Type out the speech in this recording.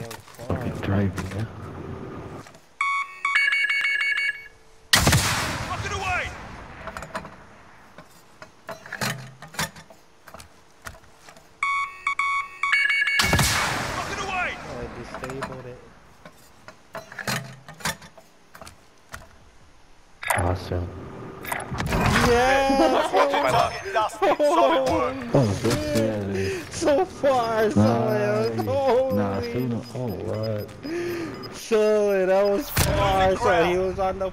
Yo, Fucking driving, yeah. Fucking away! Oh, I disabled it. Awesome. Yeah! Target dusted. Solid. Oh, good. Yeah, so far, solid. Oh, what? Solid, that was far. So he was on the